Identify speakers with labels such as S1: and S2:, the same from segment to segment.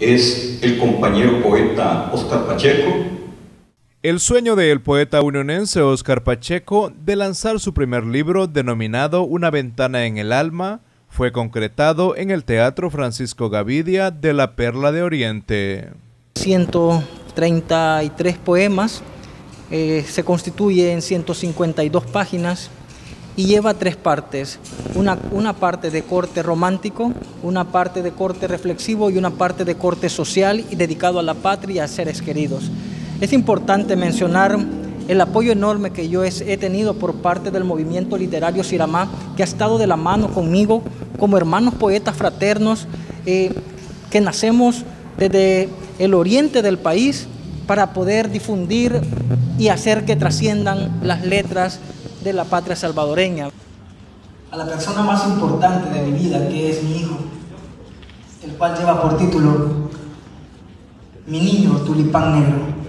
S1: es el compañero poeta Oscar Pacheco.
S2: El sueño del poeta unionense Oscar Pacheco de lanzar su primer libro denominado Una ventana en el alma fue concretado en el Teatro Francisco Gavidia de la Perla de Oriente.
S3: 133 poemas, eh, se constituye en 152 páginas y lleva tres partes, una, una parte de corte romántico, una parte de corte reflexivo y una parte de corte social y dedicado a la patria y a seres queridos. Es importante mencionar el apoyo enorme que yo he tenido por parte del movimiento literario Siramá, que ha estado de la mano conmigo como hermanos poetas fraternos, eh, que nacemos desde el oriente del país para poder difundir y hacer que trasciendan las letras de la patria salvadoreña.
S4: A la persona más importante de mi vida, que es mi hijo, el cual lleva por título Mi niño tulipán negro.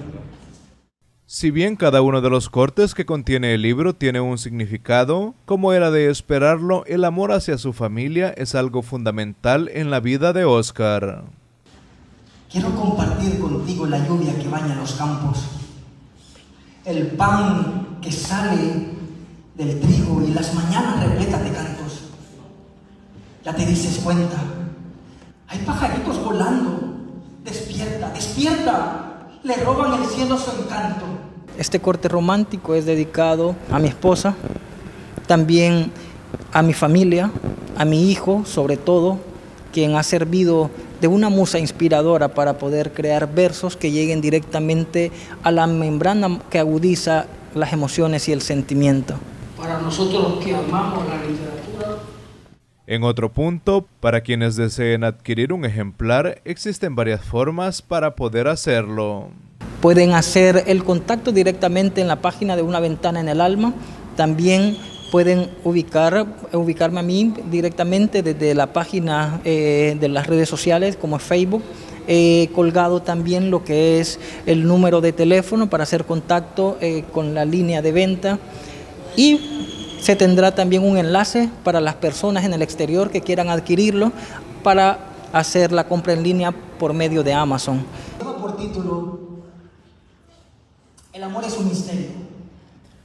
S2: Si bien cada uno de los cortes que contiene el libro tiene un significado, como era de esperarlo, el amor hacia su familia es algo fundamental en la vida de Oscar.
S4: Quiero compartir contigo la lluvia que baña los campos, el pan que sale del trigo y las mañanas repletas de cantos. Ya te dices cuenta, hay pajaritos volando, despierta, despierta, le roban el cielo su encanto.
S3: Este corte romántico es dedicado a mi esposa, también a mi familia, a mi hijo sobre todo, quien ha servido de una musa inspiradora para poder crear versos que lleguen directamente a la membrana que agudiza las emociones y el sentimiento.
S4: Nosotros que amamos la literatura,
S2: en otro punto, para quienes deseen adquirir un ejemplar, existen varias formas para poder hacerlo.
S3: Pueden hacer el contacto directamente en la página de Una Ventana en el Alma. También pueden ubicar, ubicarme a mí directamente desde la página eh, de las redes sociales como Facebook. He colgado también lo que es el número de teléfono para hacer contacto eh, con la línea de venta y se tendrá también un enlace para las personas en el exterior que quieran adquirirlo para hacer la compra en línea por medio de Amazon.
S4: por título el amor es un misterio.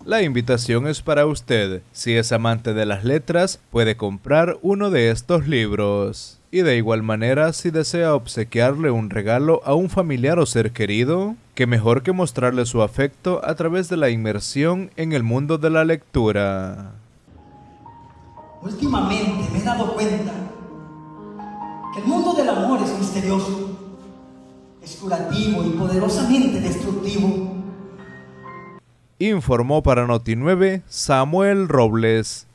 S2: La invitación es para usted. Si es amante de las letras, puede comprar uno de estos libros. Y de igual manera, si desea obsequiarle un regalo a un familiar o ser querido, que mejor que mostrarle su afecto a través de la inmersión en el mundo de la lectura.
S4: Últimamente me he dado cuenta que el mundo del amor es misterioso, es curativo y poderosamente destructivo
S2: informó para Noti9 Samuel Robles.